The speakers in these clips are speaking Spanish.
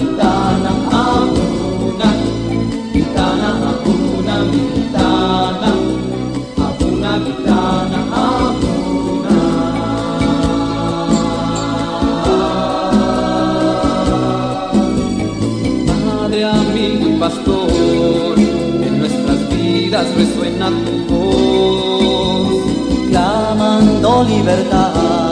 A una, a una, a una, a una, a a una. Padre amigo y pastor, en nuestras vidas resuena tu voz, clamando libertad.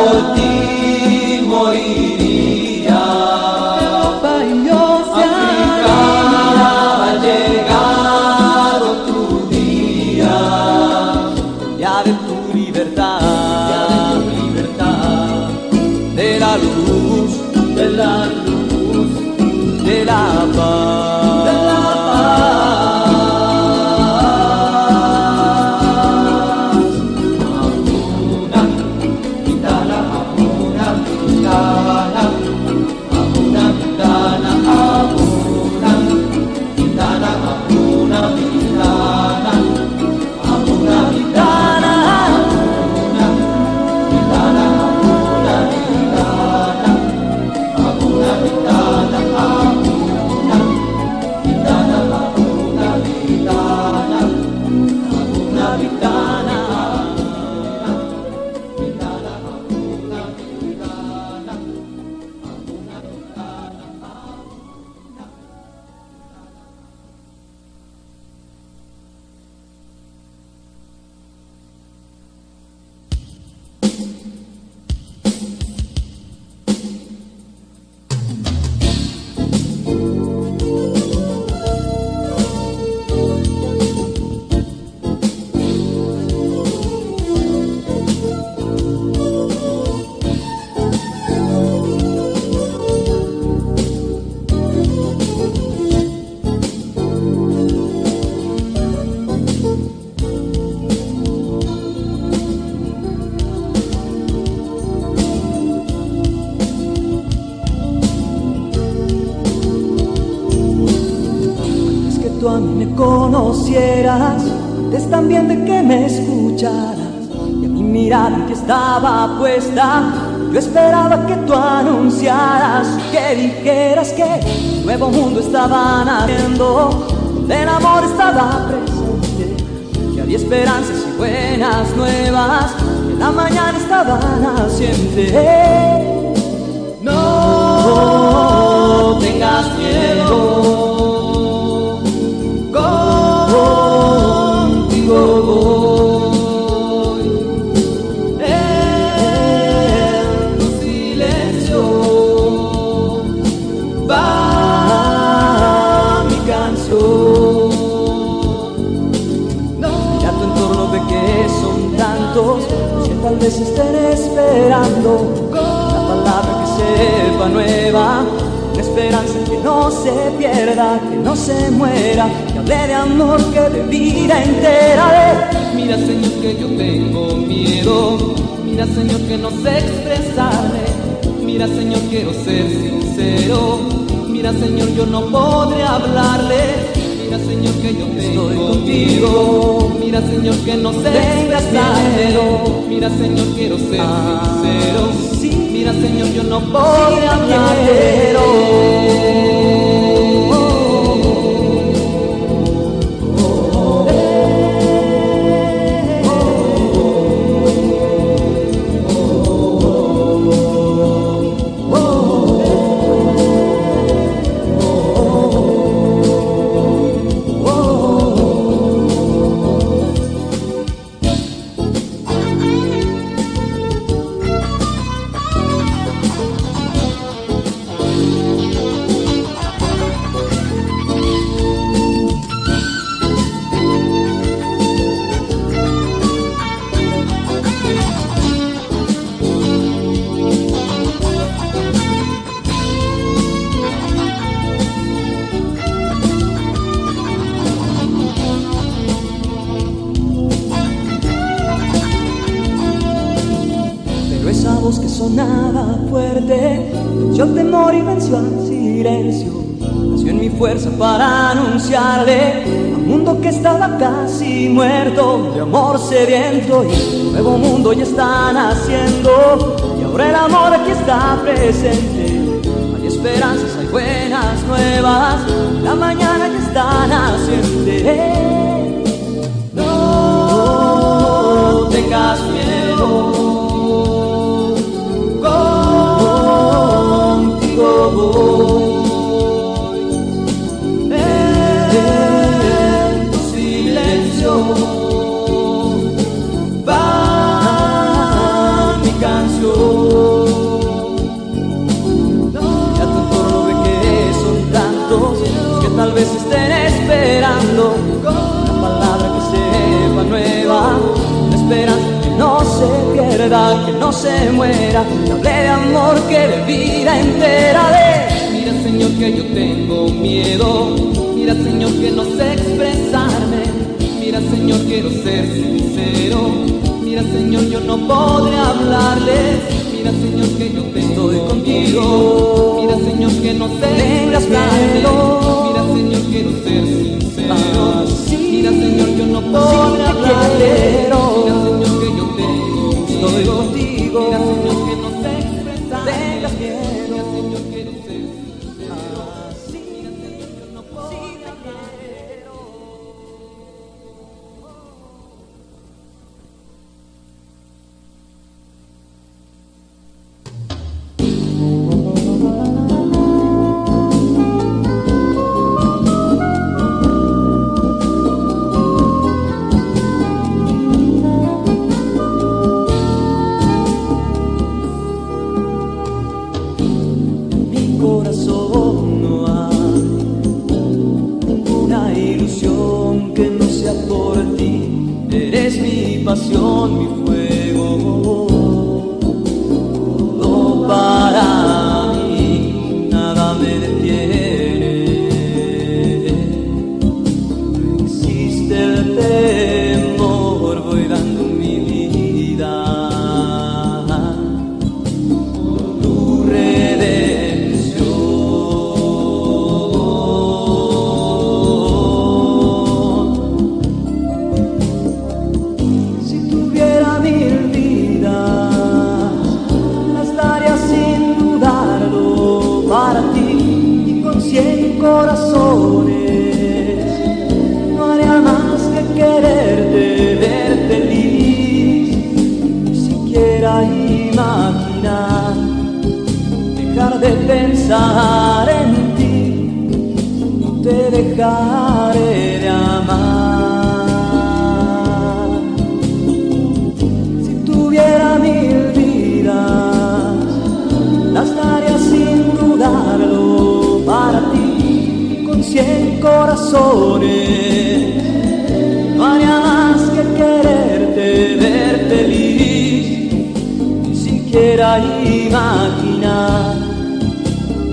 amor Y a mi mirada que estaba puesta, yo esperaba que tú anunciaras, que dijeras que un nuevo mundo estaba naciendo, donde el amor estaba presente, que había esperanzas y buenas nuevas, que la mañana estaba naciente. No tengas miedo, vez estén esperando. Una palabra que sepa nueva, una esperanza que no se pierda, que no se muera, que hable de amor, que de vida entera. Mira Señor que yo tengo miedo, mira Señor que no sé expresarme, mira Señor quiero ser sincero, mira Señor yo no podré hablarle, mira Señor que yo Estoy contigo. mira Señor que no sé miedo. mira Señor quiero ser Ah, sincero, sí. mira Señor yo no podré muerto de amor sediento y un nuevo mundo ya está naciendo. Y ahora el amor aquí está presente. Hay esperanzas hay buenas nuevas. La mañana ya está naciendo.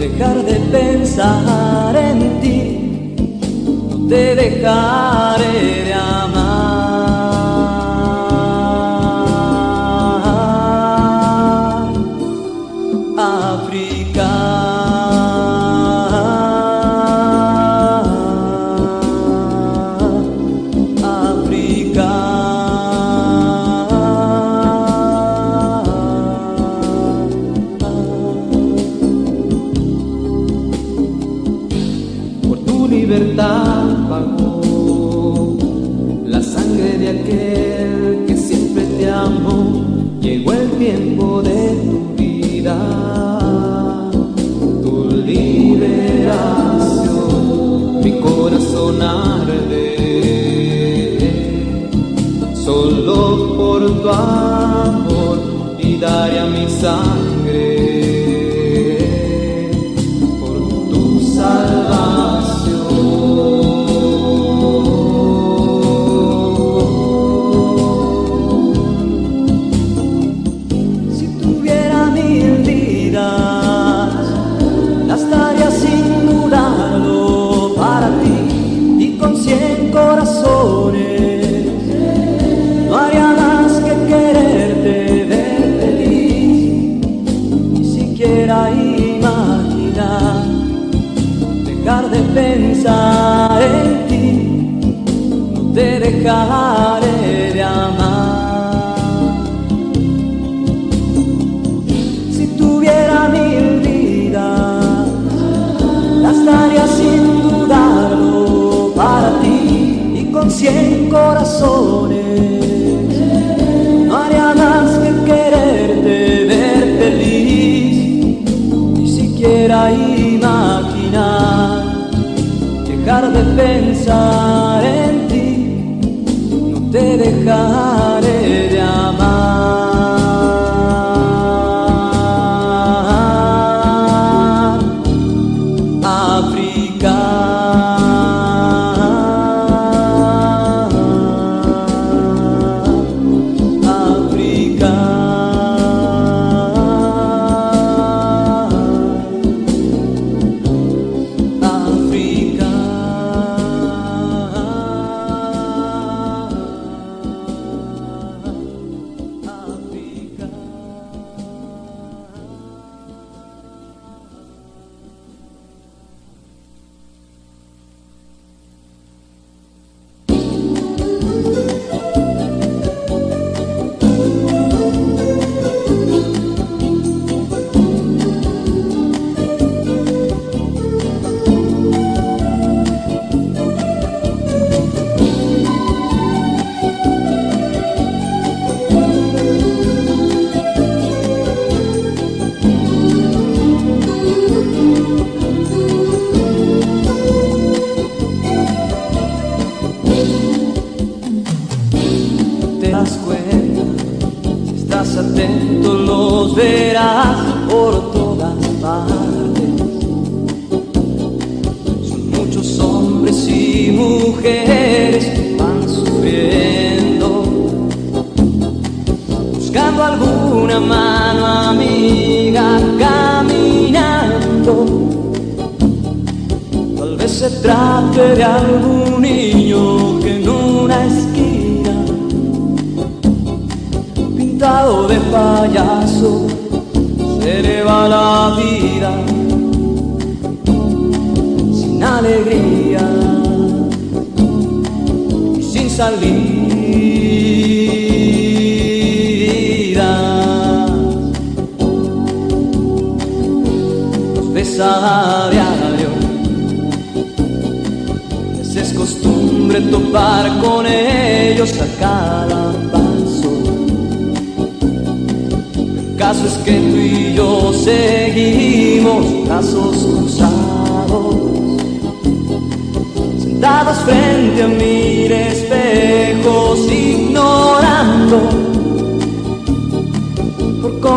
dejar de pensar en ti, no te dejaré de amar. dejar de pensar en ti, no te dejaré de amar. Si tuviera mil vidas, las daría sin dudarlo para ti y con cien corazones. Pensar en ti, no te dejaré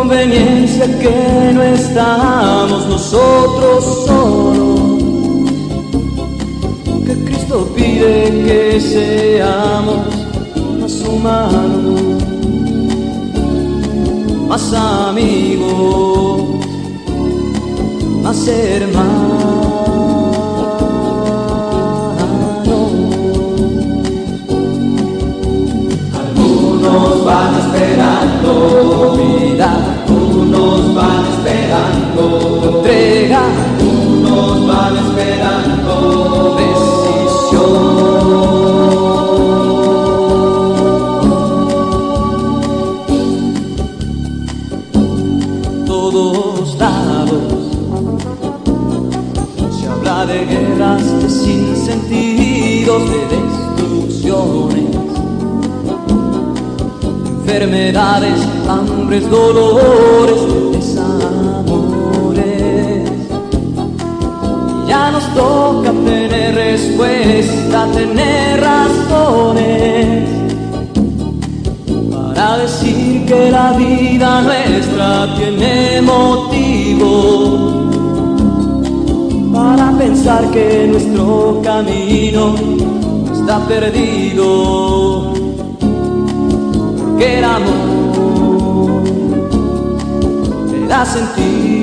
conveniencia que no estamos nosotros solos. Que Cristo pide que seamos más humanos más amigos, más hermanos. Algunos van esperando Vida, algunos van esperando, entrega, algunos van esperando todos lados. Se habla de guerras de sinsentidos, de destrucciones, enfermedades, hambres, dolores, desamores. Ya nos toca tener respuesta, tener razones para decir que la vida nuestra tiene motivo, para pensar que nuestro camino está perdido, que el amor le da sentido.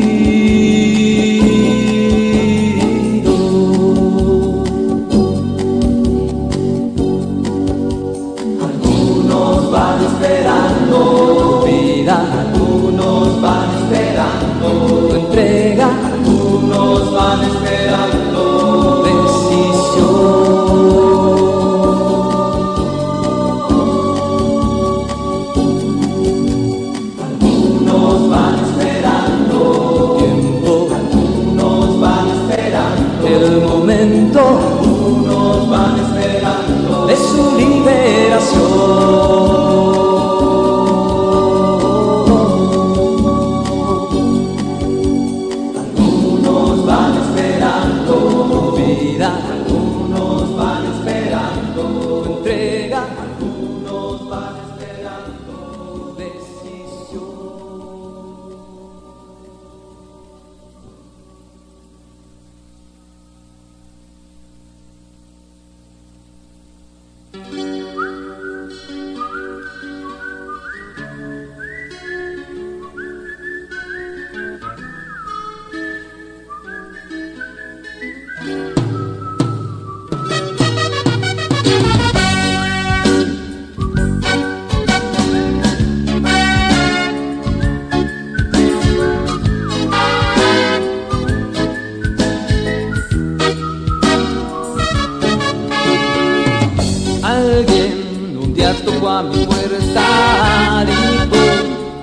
Día tocó a mi puerta,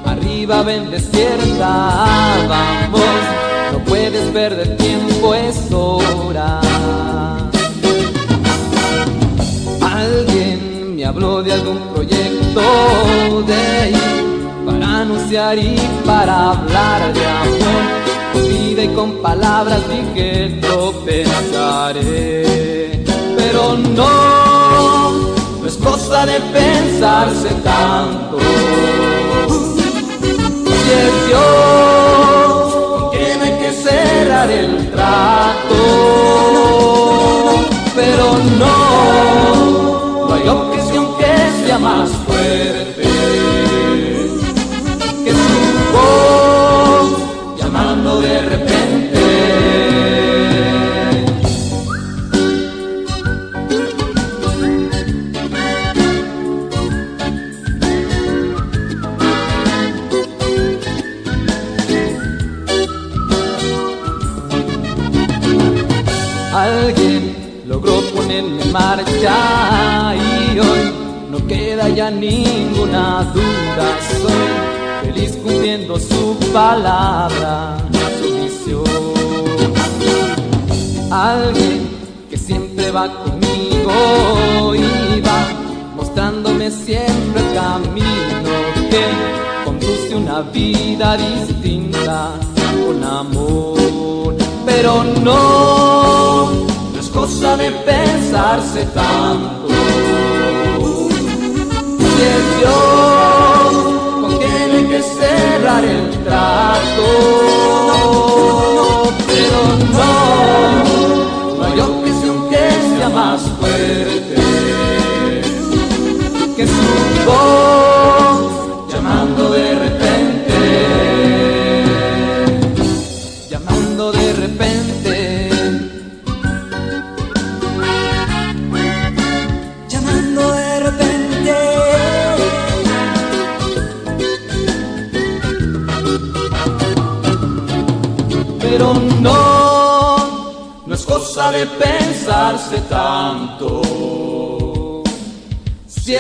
arriba ven despierta, vamos, no puedes perder tiempo, es hora. Alguien me habló de algún proyecto de ir para anunciar y para hablar de amor. Con vida y con palabras dije lo pensaré, pero no, de pensarse tanto. Si es Dios quien que cerrar el trato, pero no, duda. Soy feliz cumpliendo su palabra, su misión. Alguien que siempre va conmigo y va mostrándome siempre el camino que conduce una vida distinta con amor. Pero no, es cosa de pensarse tanto. Si Dios cerrar el trato. Pero no,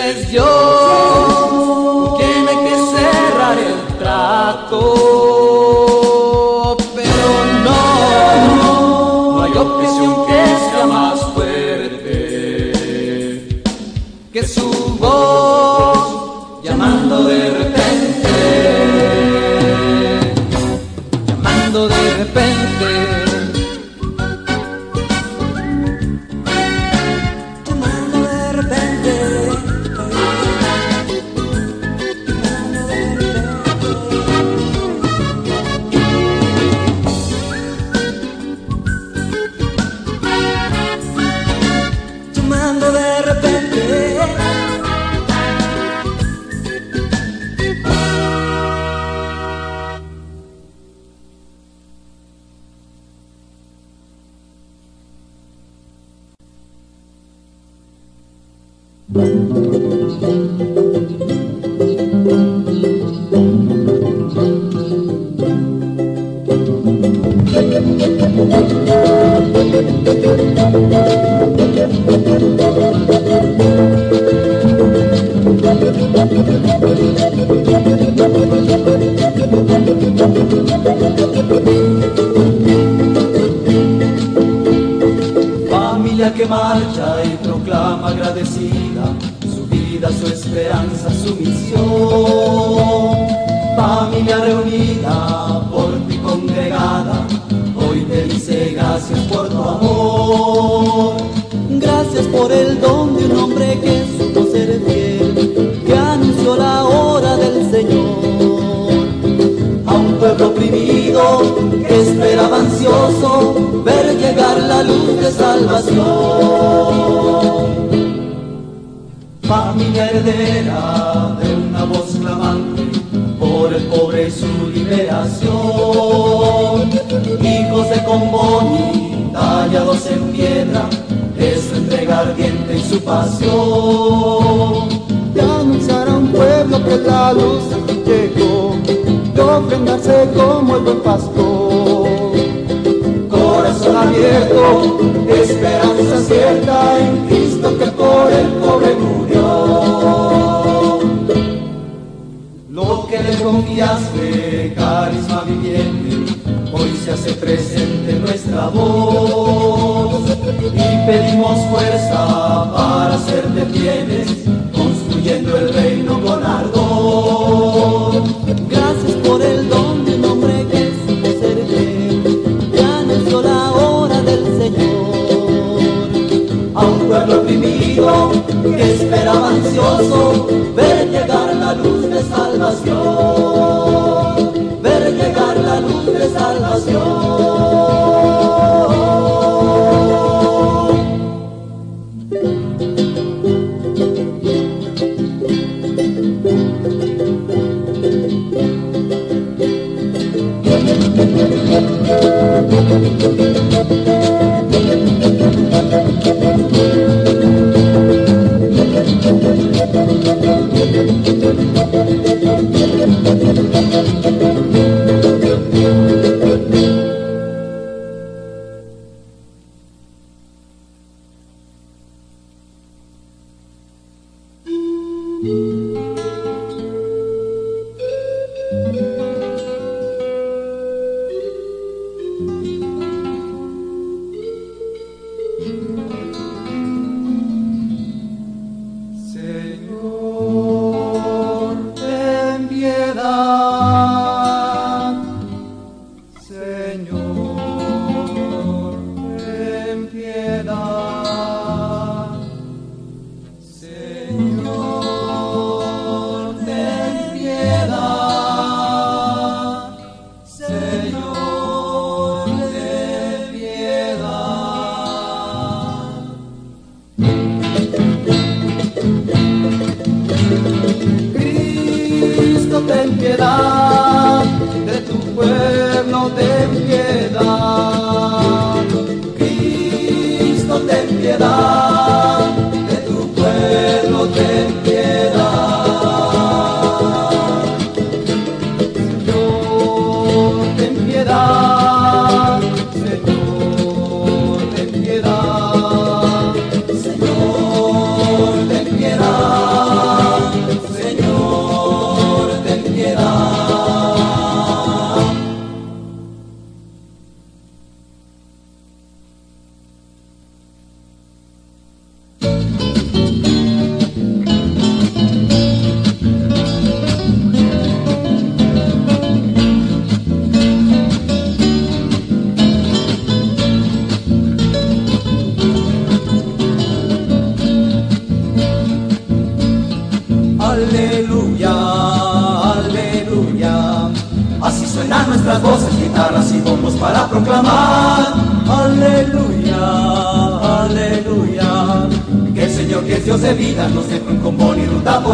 Si es Dios quien que cerrar el trato, con boni, tallados en piedra, es su entrega ardiente y su pasión. De anunciar a un pueblo que la luz llegó, de ofrendarse como el buen pastor. Corazón abierto, esperanza cierta en Cristo que por el pobre murió. Lo que le confiaste, carisma viviente se presente nuestra voz y pedimos fuerza para hacerte fieles, construyendo el reino con ardor. Gracias por el don de un hombre que supo servir, ya no la hora del Señor. A un pueblo oprimido que esperaba ansioso ver llegar la luz de salvación, de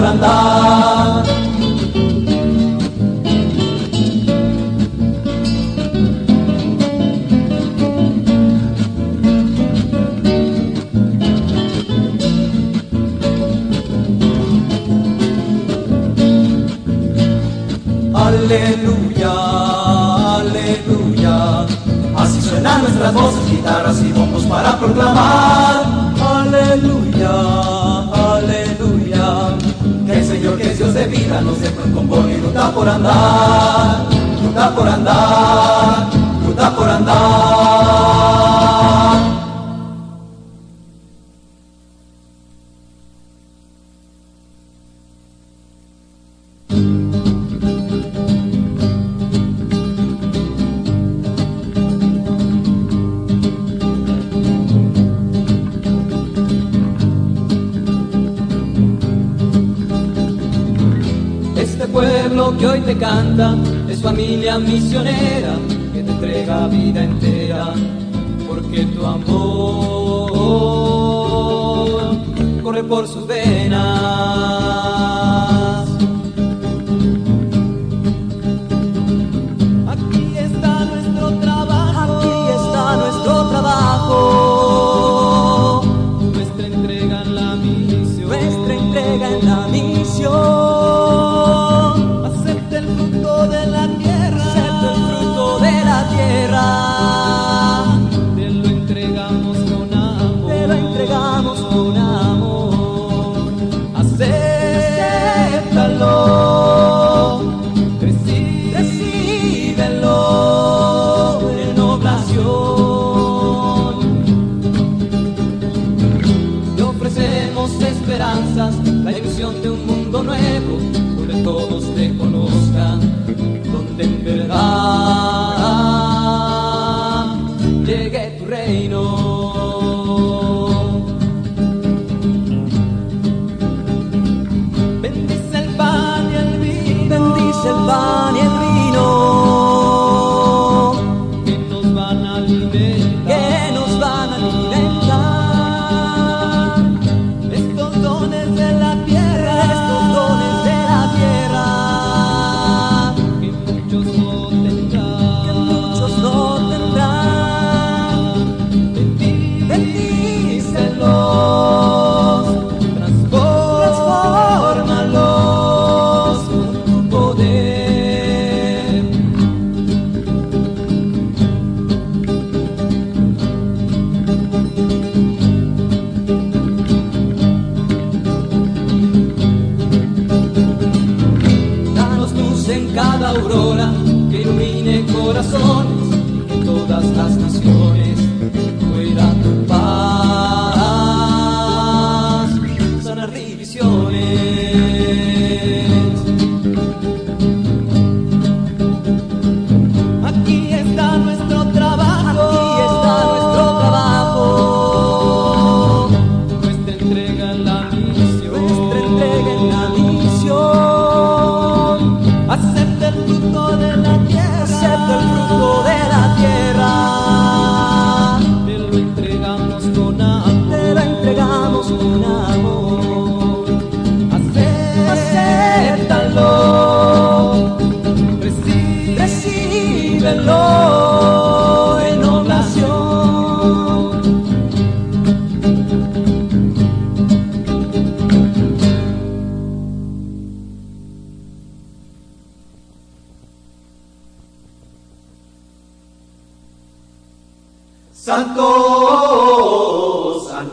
por andar. pueblo que hoy te canta es familia misionera que te entrega vida entera, porque tu amor corre por sus venas. love. Cristo está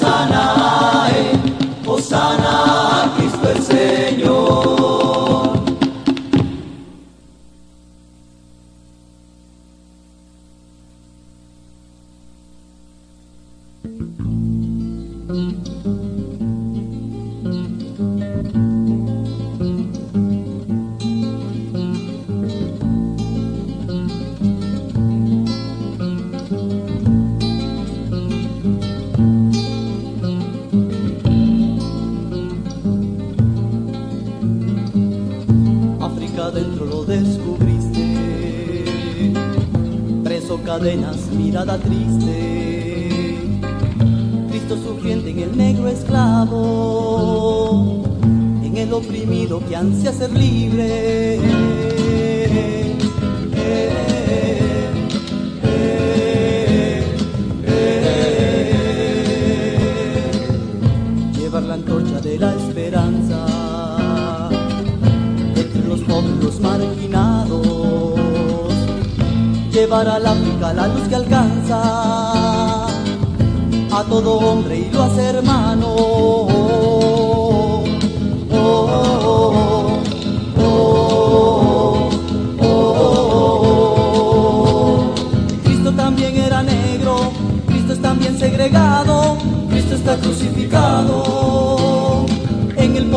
crucificado, en el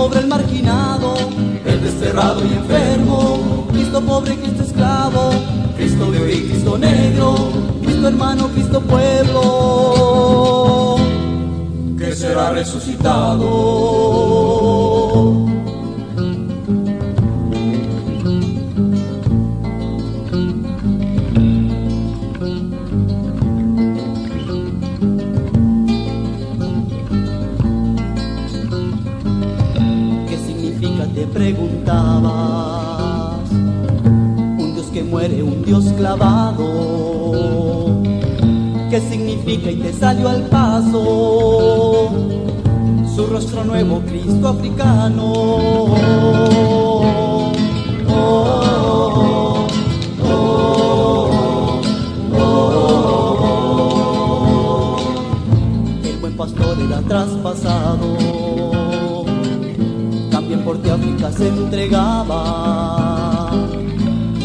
pobre el marginal desterrado y enfermo, Cristo pobre, Cristo esclavo, Cristo de y Cristo negro, Cristo hermano, Cristo pueblo, que será resucitado. Muere, un Dios clavado. ¿Qué significa y te salió al paso? Su rostro nuevo, Cristo africano. El buen pastor era traspasado por ti África se entregaba.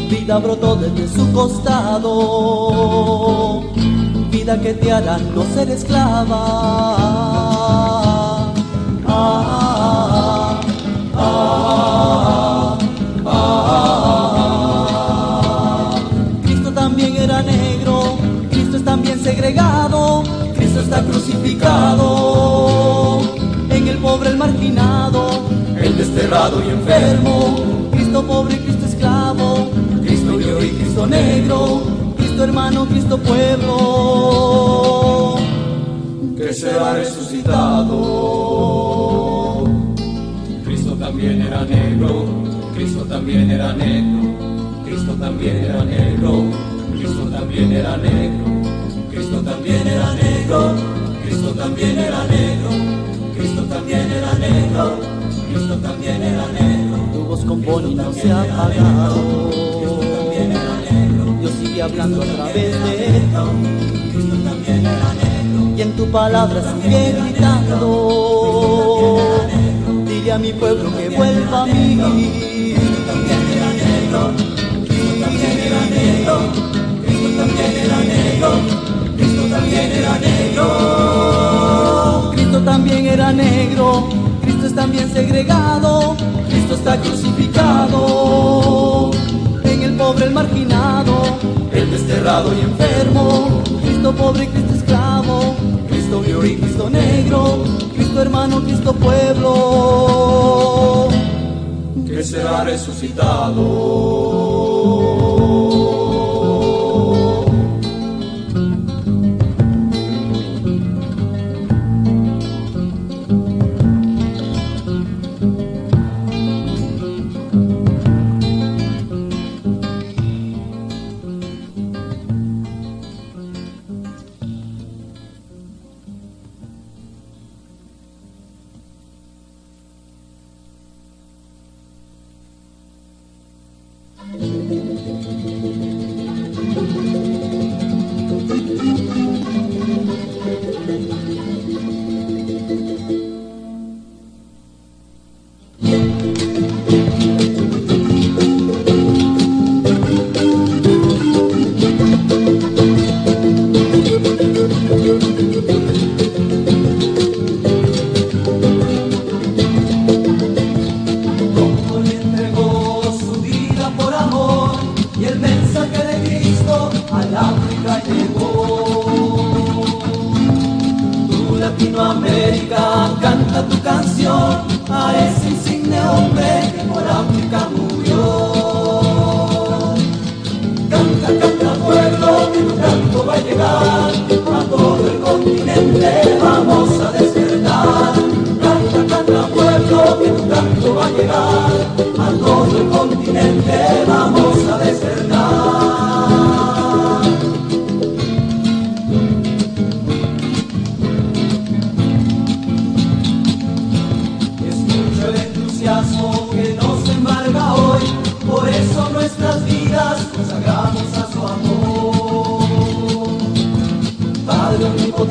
Vida brotó desde su costado, vida que te hará no ser esclava. Ah, ah, ah, Cristo también era negro, Cristo es también segregado, Cristo está crucificado. En el pobre, el marginado el desterrado y enfermo, hermano, Cristo pueblo, que será resucitado. Cristo también era negro, Cristo también era negro, Cristo también era negro, Cristo también era negro, Cristo también era negro, Cristo también era negro, Cristo también era negro. Cristo también era negro. Tu voz y no se ha apagado. Hablando a través de negro. Y en tu palabra sigue gritando. Dile a mi pueblo que vuelva a mí. Cristo también era negro. Cristo negro también segregado, Cristo está crucificado. En el pobre, el marginado, el desterrado y enfermo, Cristo pobre, Cristo esclavo, Cristo vivo y Cristo negro, Cristo hermano, Cristo pueblo, que será resucitado.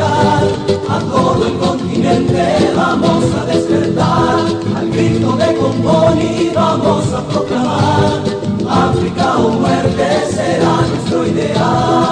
a todo el continente, vamos a despertar al grito de Componi, vamos a proclamar África o muerte será nuestro ideal.